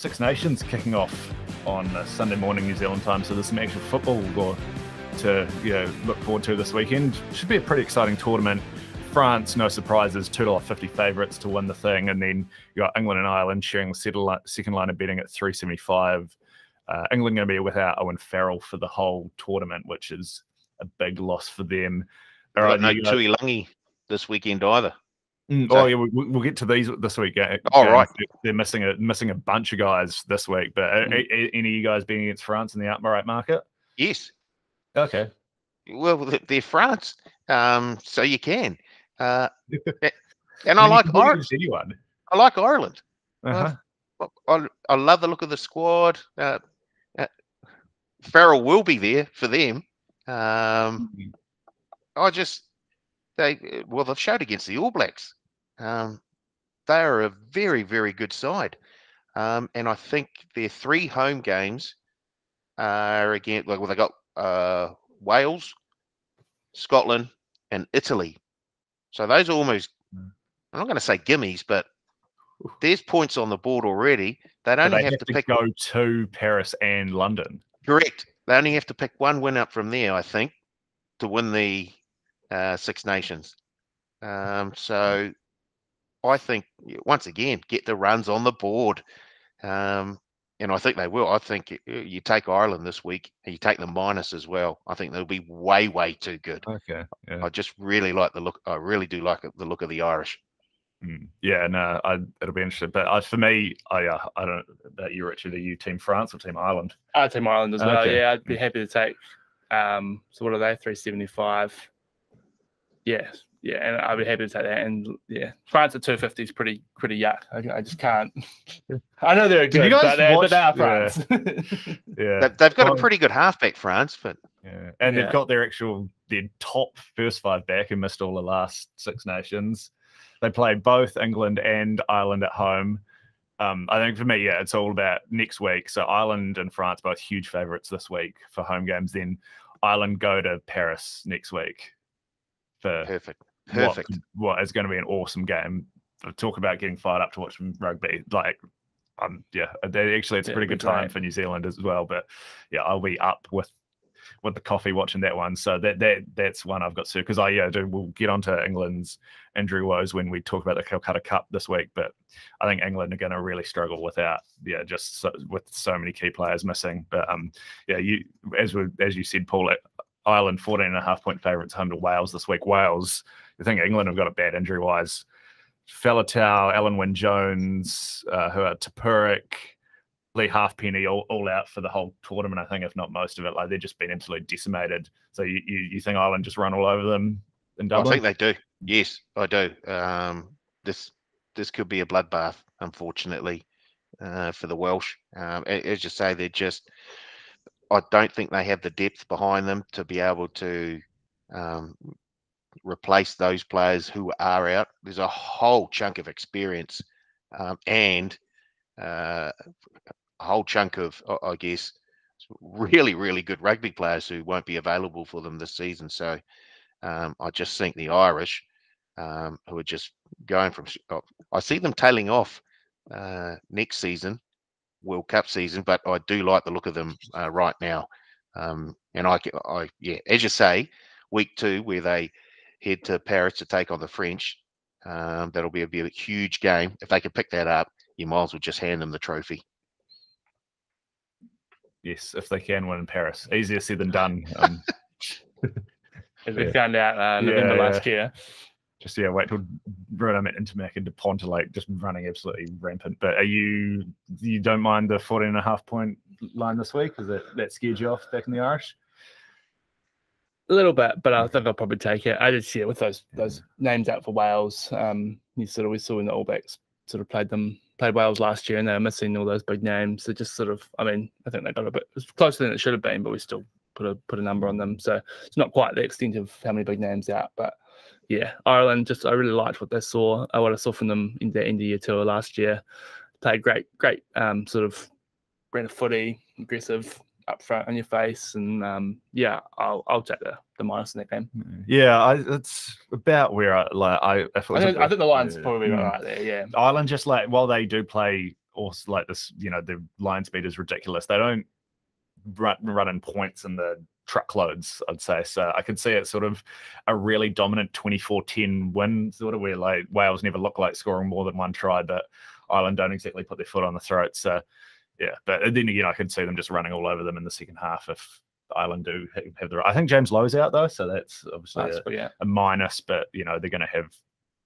Six Nations kicking off on Sunday morning New Zealand time, so there's some actual football to you know, look forward to this weekend. Should be a pretty exciting tournament. France, no surprises, two dollar fifty favourites to win the thing, and then you got England and Ireland sharing the second line of betting at three seventy five. Uh, England going to be without Owen Farrell for the whole tournament, which is a big loss for them. All right, no Tuilagi this weekend either. Mm, so, oh yeah, we, will get to these this week. All right, they're missing a missing a bunch of guys this week. But mm. any of you guys being against France in the outright market? Yes. Okay. Well, they're France, um, so you can. Uh, and I like Ireland. Anyone. I like Ireland. Uh-huh. Uh, I, I love the look of the squad. Uh, uh, Farrell will be there for them. Um, mm. I just they well they've showed against the All Blacks. Um, they are a very very good side, um, and I think their three home games are again like well they got uh, Wales, Scotland, and Italy. So those are almost hmm. I'm not going to say gimmies, but there's points on the board already. They don't they have, have, to, pick go to Paris and London. Correct. They only have to pick one win up from there, I think, to win the uh, Six Nations. Um, so I think once again get the runs on the board, um, and I think they will. I think you take Ireland this week, and you take the minus as well. I think they'll be way, way too good. Okay, yeah. I just really like the look. I really do like the look of the Irish. Mm. Yeah, no, I, it'll be interesting. But uh, for me, I uh, I don't about you, Richard. Are you Team France or Team Ireland? I Team Ireland as well. Okay. Yeah, I'd be happy to take. Um, so what are they? Three seventy five. Yeah, yeah, and I'd be happy to take that. And yeah, France at two fifty is pretty pretty yuck. I, I, just can't. I know they're good, but they're, watch, but they're France. Yeah, yeah. They, have got well, a pretty good halfback, France, but yeah, and yeah. they've got their actual their top first five back who missed all the last Six Nations. They play both England and Ireland at home. Um, I think for me, yeah, it's all about next week. So Ireland and France both huge favourites this week for home games. Then Ireland go to Paris next week for perfect, perfect. What, what is going to be an awesome game. Talk about getting fired up to watch rugby. Like, um, yeah, actually, it's a pretty good time for New Zealand as well. But yeah, I'll be up with with the coffee watching that one. So that that that's one I've got to because I yeah do, we'll get onto England's injury woes when we talk about the Calcutta Cup this week. But I think England are going to really struggle without yeah just so, with so many key players missing. But um yeah you as we as you said Paul Ireland 14 and a half point favourites home to Wales this week. Wales, I think England have got a bad injury wise. Faletau, Alun Wyn Jones, uh, who are Tipuric, Leigh Halfpenny, all, all out for the whole tournament, I think, if not most of it. Like they've just been absolutely decimated. So you, you, you think Ireland just run all over them in Dublin? I think they do. Yes, I do. Um, this this could be a bloodbath, unfortunately, uh, for the Welsh. Um, as you say, they're just I don't think they have the depth behind them to be able to um, replace those players who are out. There's a whole chunk of experience um, and uh, a whole chunk of, I guess, really, really good rugby players who won't be available for them this season. So um, I just think the Irish, um, who are just going from, I see them tailing off uh, next season World Cup season, but I do like the look of them uh, right now. Um, and I, I, yeah, as you say, week two where they head to Paris to take on the French, um, that'll be a, be a huge game. If they can pick that up, you might as well just hand them the trophy. Yes, if they can win in Paris, easier said than done. Um, As we yeah. found out uh, November yeah, last year just yeah, wait till Bruno Ntamack and Ponta like just running absolutely rampant. But are you you don't mind the 14 and a half point line this week? Is that that scared you off back in the Irish? A little bit, but I think I'll probably take it. I did see it with those those names out for Wales. Um, you sort of we saw in the All Blacks sort of played them played Wales last year, and they were missing all those big names. So just sort of, I mean, I think they got a bit closer than it should have been, but we still put a put a number on them. So it's not quite the extent of how many big names out, but yeah, Ireland. Just I really liked what they saw. Uh, what I saw from them in the end of year tour last year. Played great, great um, sort of brand of footy, aggressive up front on your face, and um, yeah, I'll I'll take the the minus in that game. Yeah, I, it's about where I like I. I, think, I think the line's yeah. probably right there. Yeah, Ireland just like while they do play also like this, you know, the line speed is ridiculous. They don't run, run in points in the truckloads, I'd say. So I could see it sort of a really dominant 24-10 win sort of where like Wales never look like scoring more than one try, but Ireland don't exactly put their foot on the throat. So yeah, but uh, then again, I could see them just running all over them in the second half if Ireland do have the. right. I think James Lowe's out though, so that's obviously that's, a, yeah. a, minus. But you know they're going to have.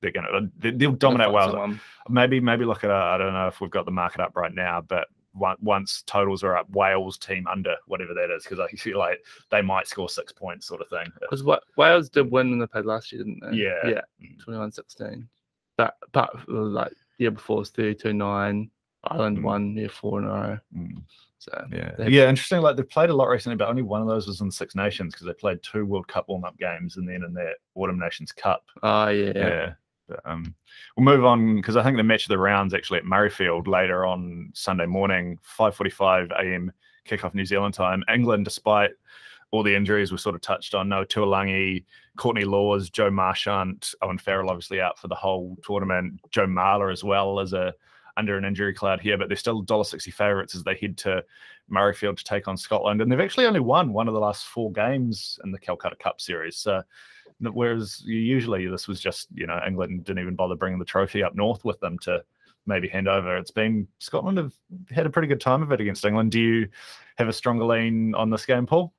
They're going uh, to. They'll dominate Wales. Maybe maybe look at. A, I don't know if we've got the market up right now, but once totals are up, Wales team under whatever that is, because I feel like they might score six points, sort of thing. Because what Wales did win in the played last year, didn't they? Yeah, yeah, mm. 21-16. But but like year before was 32-9. Ireland mm. won year four in a row. Mm. So yeah, yeah, interesting. Like they played a lot recently, but only one of those was in Six Nations because they played two World Cup warm up games and then in their Autumn Nations Cup. Oh yeah, yeah. But, um, we'll move on because I think the match of the rounds actually at Murrayfield later on Sunday morning, 5:45 a.m. kickoff New Zealand time. England, despite all the injuries we sort of touched on, no Tuilagi, Courtney Lawes, Joe Marchant, Owen Farrell obviously out for the whole tournament, Joe Marler as well as a under an injury cloud here, but they're still $1.60 favourites as they head to Murrayfield to take on Scotland. And they've actually only won one of the last four games in the Calcutta Cup series. So whereas usually this was just you know England didn't even bother bringing the trophy up north with them to maybe hand over. It's been Scotland have had a pretty good time of it against England. Do you have a stronger lean on this game, Paul?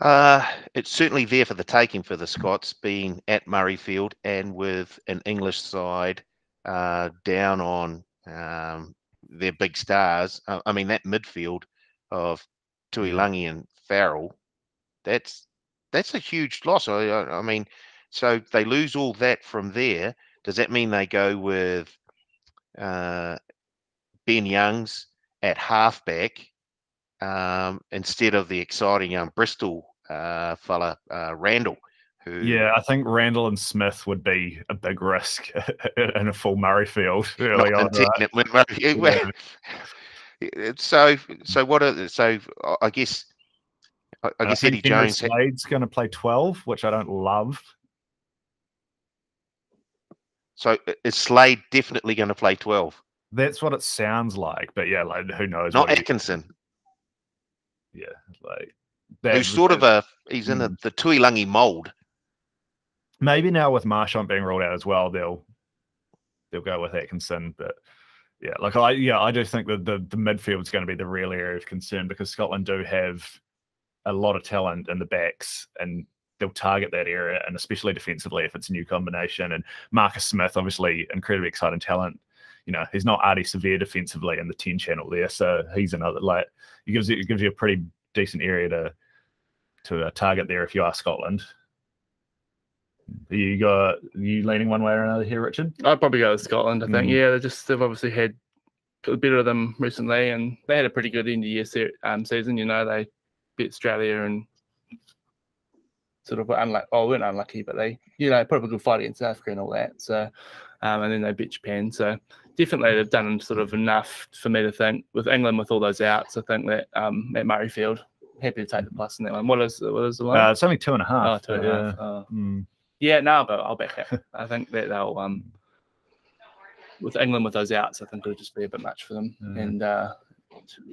Uh, it's certainly there for the taking for the Scots, being at Murrayfield and with an English side uh, down on um, their big stars. I mean, that midfield of Tuilagi and Farrell, that's that's a huge loss. I, I, mean, so they lose all that from there. Does that mean they go with uh, Ben Youngs at halfback um, instead of the exciting young Bristol uh, fella uh, Randall? Who... Yeah, I think Randall and Smith would be a big risk in a full Murrayfield early on. Right? Yeah. So, so what? Are, so I guess I, I guess I Eddie Jones. Slade's going to play 12, which I don't love. So is Slade definitely going to play 12? That's what it sounds like. But yeah, like who knows? Not Atkinson. He, yeah, like who's sort of a he's in a, hmm. the Tuilagi mold. Maybe now with Marchant being ruled out as well, they'll they'll go with Atkinson. But yeah, like I yeah, I do think that the the midfield is going to be the real area of concern because Scotland do have a lot of talent in the backs and they'll target that area and especially defensively if it's a new combination. And Marcus Smith, obviously incredibly exciting talent. You know, he's not Ardie Savea defensively in the 10 channel there. So he's another like it gives you gives you a pretty decent area to to uh, target there if you are Scotland. You got you leaning one way or another here, Richard? I'd probably go with Scotland. I think. Mm. Yeah, they just they've obviously had a bit of them recently, and they had a pretty good end of year um, season. You know, they beat Australia and sort of unlucky. Oh, weren't unlucky, but they, you know, put up a good fight against South Africa and all that. So, um, and then they beat Japan. So definitely they've done sort of enough for me to think with England with all those outs. I think that um, at Murrayfield, happy to take the plus in that one. What is what is the one? Uh, it's only two and a half. Oh, two and a half. Oh. Mm. Yeah, no, but I'll back that. I think that they'll um with England with those outs, I think it'll just be a bit much for them. Mm. And uh,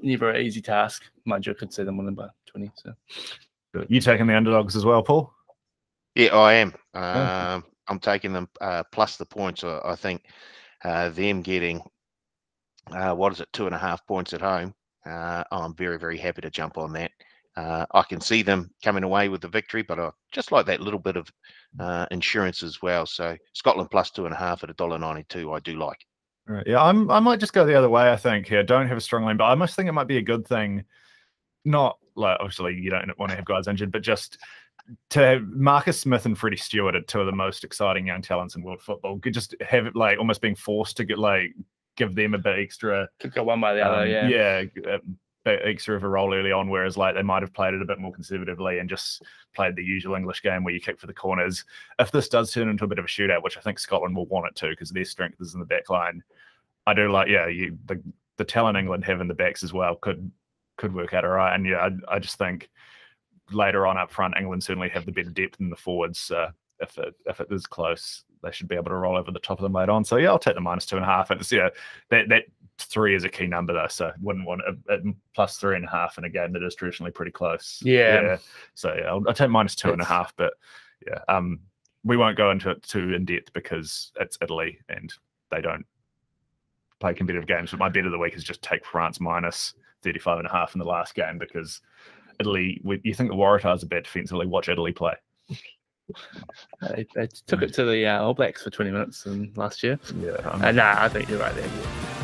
never an easy task. Mind you, I could see them winning by 20. So, you taking the underdogs as well, Paul? Yeah, I am. Um, I'm taking them uh, plus the points. I, I think uh, them getting uh, what is it, two and a half points at home. Uh, I'm very, very happy to jump on that. Uh, I can see them coming away with the victory, but I just like that little bit of uh, insurance as well. So Scotland plus two and a half at a dollar ninety-two, I do like. Right. Yeah, I'm. I might just go the other way. I think here. Don't have a strong line, but I must think it might be a good thing. Not like obviously you don't want to have guys injured, but just to have Marcus Smith and Freddie Steward are two of the most exciting young talents in world football. Could just have it like almost being forced to get like give them a bit extra. Could go one by the um, other. Yeah. Yeah. Uh, extra of a role early on, whereas like they might have played it a bit more conservatively and just played the usual English game where you kick for the corners. If this does turn into a bit of a shootout, which I think Scotland will want it to because their strength is in the back line, I do like yeah, you, the the talent England have in the backs as well could could work out all right. And yeah, I, I just think later on up front, England certainly have the better depth in the forwards. Uh, if it if it is close, they should be able to roll over the top of them later on. So yeah, I'll take the minus two and a half. It's yeah, that that three is a key number though, so wouldn't want a, a plus three and a half in a game that is traditionally pretty close. Yeah. So yeah, I'll, I'll take minus two and a half, but yeah, um, we won't go into it too in depth because it's Italy and they don't play competitive games. But my bet of the week is just take France minus 35 and a half in the last game because Italy, we, you think the Waratahs are bad defensively, watch Italy play. They, they took it to the uh, All Blacks for 20 minutes and last year. Yeah. Uh, nah, I think you're right there.